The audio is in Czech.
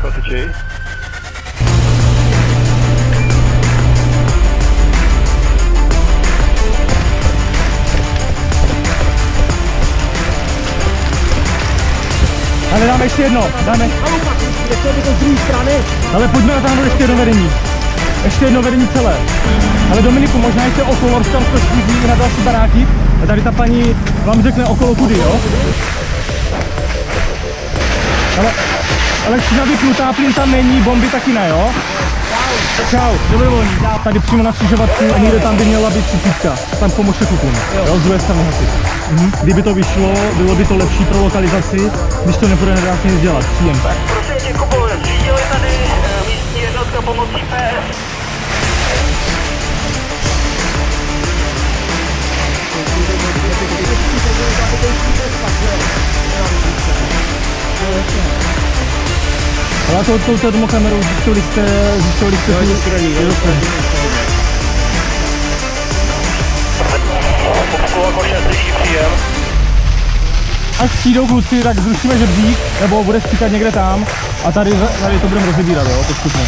Chvatiči. Ale dáme ještě jedno, dáme. Ale pojďme natáhnout ještě jedno vedení. Ještě jedno vedení celé. Ale Dominiku, možná ještě okolo, tam to štíří na další baráky. A tady ta paní vám řekne okolo kudy, jo? Ale, elektřina vypnutá, plyn tam není, bomby taky ne, jo? Čau, dobrovolní. Tady přímo na křižovatku a někde tam by měla být třicítka. Tam pomožte klukům. Jo, z druhé. Mhm. Kdyby to vyšlo, bylo by to lepší pro lokalizaci, když to nebude nedá se nic dělat. Příjem. Prosím tě, Ale to, to, to termokamerou zjistili jste, zjistili jste, to jo, jako 6 slyší příjem. Až přijdou kluci, tak zrušíme žebřík, nebo bude stíkat někde tam a tady, tady to budeme rozebírat, jo, postupně.